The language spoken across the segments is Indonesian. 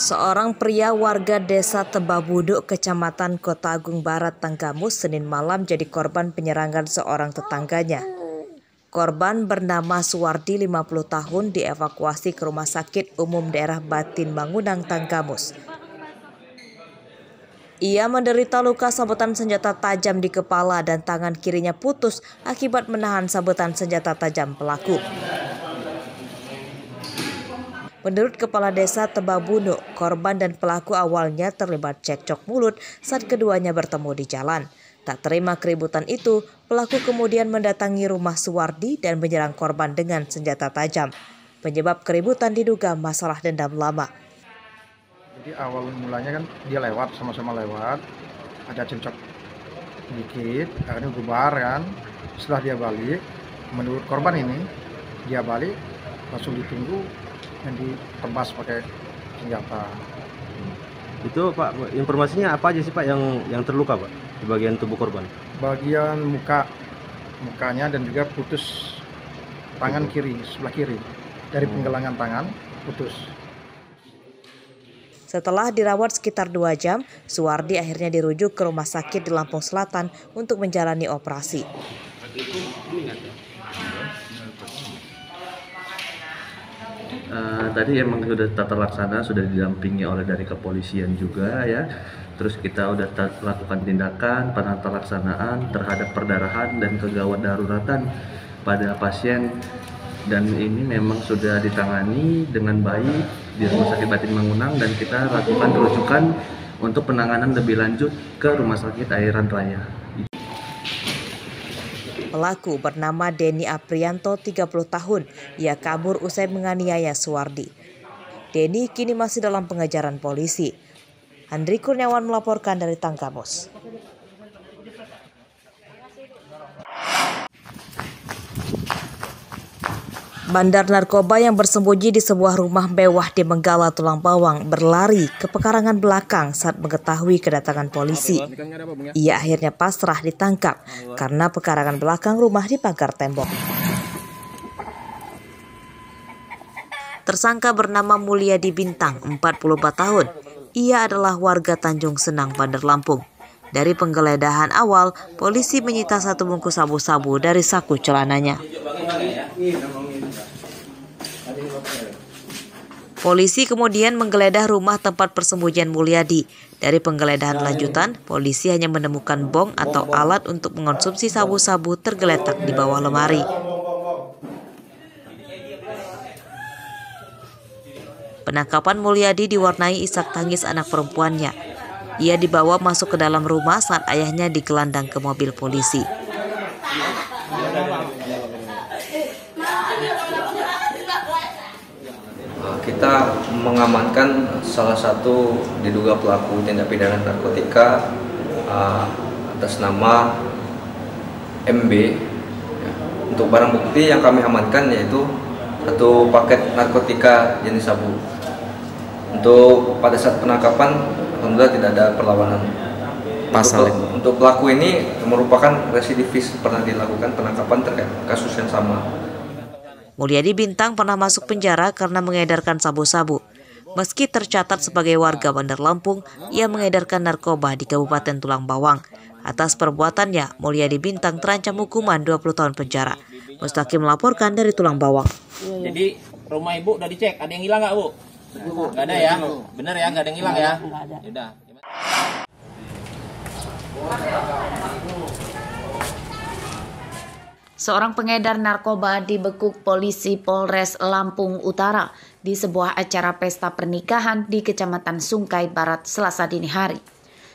Seorang pria warga desa Tebabuduk, kecamatan Kota Agung Barat, Tanggamus, Senin malam jadi korban penyerangan seorang tetangganya. Korban bernama Suwardi 50 tahun dievakuasi ke Rumah Sakit Umum Daerah Batin Bangunang, Tanggamus. Ia menderita luka sabetan senjata tajam di kepala dan tangan kirinya putus akibat menahan sabetan senjata tajam pelaku. Menurut Kepala Desa Tebabuno, korban dan pelaku awalnya terlibat cekcok mulut saat keduanya bertemu di jalan. Tak terima keributan itu, pelaku kemudian mendatangi rumah Suwardi dan menyerang korban dengan senjata tajam. Penyebab keributan diduga masalah dendam lama. Jadi awal mulanya kan dia lewat sama-sama lewat, ada cekcok dikit, akhirnya bubar kan. Setelah dia balik, menurut korban ini dia balik langsung ditunggu dan ditebas pakai senjata. Itu Pak, informasinya apa aja sih Pak yang yang terluka Pak di bagian tubuh korban? Bagian muka, mukanya dan juga putus tangan kiri, sebelah kiri. Dari penggelangan tangan putus. Setelah dirawat sekitar dua jam, Suwardi akhirnya dirujuk ke rumah sakit di Lampung Selatan untuk menjalani operasi. Uh, tadi emang sudah tata laksana sudah didampingi oleh dari kepolisian juga ya terus kita udah lakukan tindakan penata laksanaan terhadap perdarahan dan kegawat daruratan pada pasien dan ini memang sudah ditangani dengan baik di Rumah Sakit Batin Mangunang dan kita lakukan rujukan untuk penanganan lebih lanjut ke Rumah Sakit Airan Raya. Pelaku bernama Denny Aprianto, 30 tahun. Ia kabur usai menganiaya Suwardi. Denny kini masih dalam pengejaran polisi. Andri Kurniawan melaporkan dari Tanggamus. Bandar narkoba yang bersembunyi di sebuah rumah mewah di Menggala Tulang Bawang berlari ke pekarangan belakang saat mengetahui kedatangan polisi. Ia akhirnya pasrah ditangkap karena pekarangan belakang rumah dipagar tembok. Tersangka bernama Mulyadi Bintang, 44 tahun. Ia adalah warga Tanjung Senang, Bandar Lampung. Dari penggeledahan awal, polisi menyita satu bungkus sabu-sabu dari saku celananya. Polisi kemudian menggeledah rumah tempat persembunyian Mulyadi. Dari penggeledahan lanjutan, polisi hanya menemukan bong atau alat untuk mengonsumsi sabu-sabu tergeletak di bawah lemari. Penangkapan Mulyadi diwarnai isak tangis anak perempuannya. Ia dibawa masuk ke dalam rumah saat ayahnya digelandang ke mobil polisi. Kita mengamankan salah satu diduga pelaku tindak pidana narkotika uh, atas nama MB. Ya. Untuk barang bukti yang kami amankan yaitu satu paket narkotika jenis sabu. Untuk pada saat penangkapan, alhamdulillah tidak ada perlawanan. Pasal untuk, untuk pelaku ini merupakan residivis pernah dilakukan penangkapan terkait kasus yang sama. Mulyadi Bintang pernah masuk penjara karena mengedarkan sabu-sabu. Meski tercatat sebagai warga Bandar Lampung, ia mengedarkan narkoba di Kabupaten Tulang Bawang. Atas perbuatannya, Mulyadi Bintang terancam hukuman 20 tahun penjara. Mustaqim melaporkan dari Tulang Bawang. Jadi rumah ibu udah dicek, ada yang hilang nggak bu? Gak ada ya? Bener ya, nggak ada yang hilang ya? Yaudah. Seorang pengedar narkoba dibekuk polisi Polres Lampung Utara di sebuah acara pesta pernikahan di Kecamatan Sungkai Barat Selasa dini hari.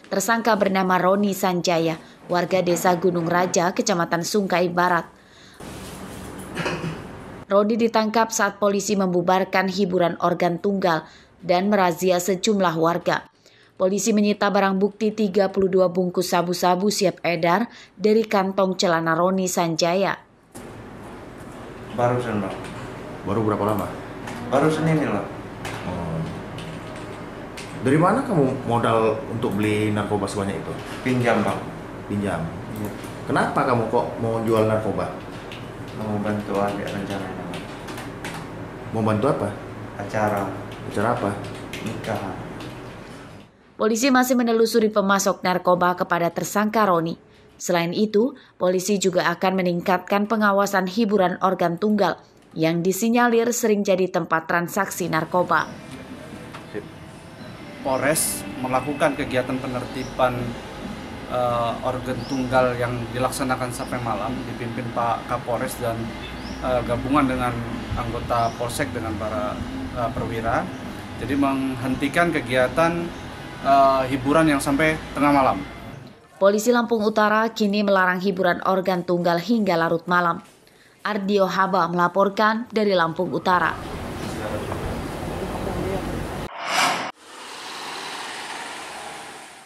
Tersangka bernama Roni Sanjaya, warga desa Gunung Raja, Kecamatan Sungkai Barat. Roni ditangkap saat polisi membubarkan hiburan organ tunggal dan merazia sejumlah warga. Polisi menyita barang bukti 32 bungkus sabu-sabu siap edar dari kantong celana Roni Sanjaya. Barusan, Bang. Baru berapa lama? Baru Senin ini, Bang. Oh. Dari mana kamu modal untuk beli narkoba sebanyak itu? Pinjam, Bang. Pinjam. Iya. Kenapa kamu kok mau jual narkoba? Mau bantu adik rencana, Bang. Mau bantu apa? Acara. Acara apa? nikah. Polisi masih menelusuri pemasok narkoba kepada tersangka Roni. Selain itu, polisi juga akan meningkatkan pengawasan hiburan organ tunggal yang disinyalir sering jadi tempat transaksi narkoba. Polres melakukan kegiatan penertiban uh, organ tunggal yang dilaksanakan sampai malam dipimpin Pak Kapolres dan uh, gabungan dengan anggota Polsek dengan para uh, perwira. Jadi menghentikan kegiatan uh, hiburan yang sampai tengah malam. Polisi Lampung Utara kini melarang hiburan organ tunggal hingga larut malam. Ardio Haba melaporkan dari Lampung Utara.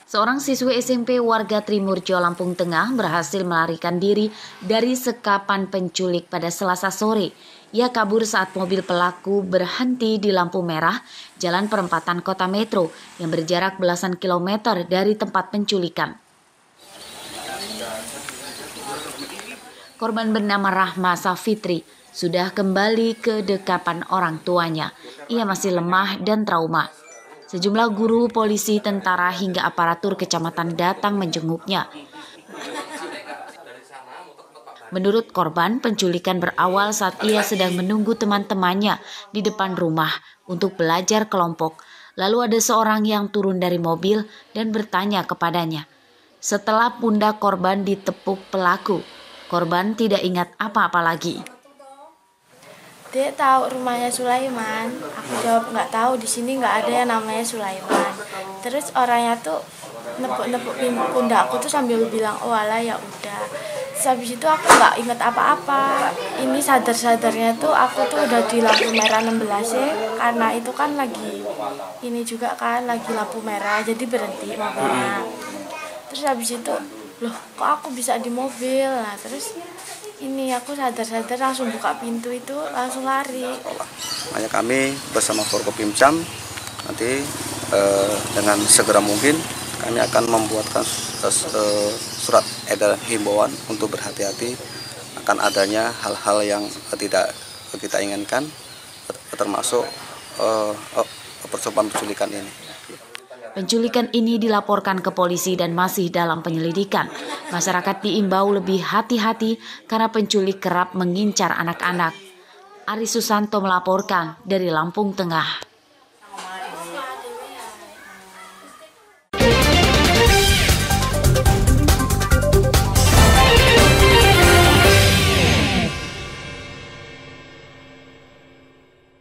Seorang siswi SMP warga Trimurjo Lampung Tengah berhasil melarikan diri dari sekapan penculik pada Selasa sore. Ia kabur saat mobil pelaku berhenti di lampu merah jalan perempatan kota metro yang berjarak belasan kilometer dari tempat penculikan. Korban bernama Rahma Safitri sudah kembali ke dekapan orang tuanya. Ia masih lemah dan trauma. Sejumlah guru, polisi, tentara, hingga aparatur kecamatan datang menjenguknya. Menurut korban, penculikan berawal saat ia sedang menunggu teman-temannya di depan rumah untuk belajar kelompok. Lalu ada seorang yang turun dari mobil dan bertanya kepadanya. Setelah pundak korban ditepuk pelaku, korban tidak ingat apa-apa lagi. Dia tahu rumahnya Sulaiman. Aku jawab nggak tahu di sini nggak ada yang namanya Sulaiman. Terus orangnya tuh nepuk-nepuk pundakku tuh sambil bilang oh ala ya udah. Habis itu aku nggak inget apa-apa. Ini sadar-sadarnya tuh aku tuh udah di lampu merah 16 ya karena itu kan lagi ini juga kan lagi lampu merah jadi berhenti mobilnya. Terus habis itu loh kok aku bisa di mobil nah terus ini aku sadar-sadar langsung buka pintu itu langsung lari. Makanya kami bersama Forkopimcam nanti eh, dengan segera mungkin kami akan membuatkan eh, surat edaran himbauan untuk berhati-hati akan adanya hal-hal yang tidak kita inginkan termasuk eh, percobaan penculikan ini. Penculikan ini dilaporkan ke polisi dan masih dalam penyelidikan. Masyarakat diimbau lebih hati-hati karena penculik kerap mengincar anak-anak. Ari Susanto melaporkan dari Lampung Tengah.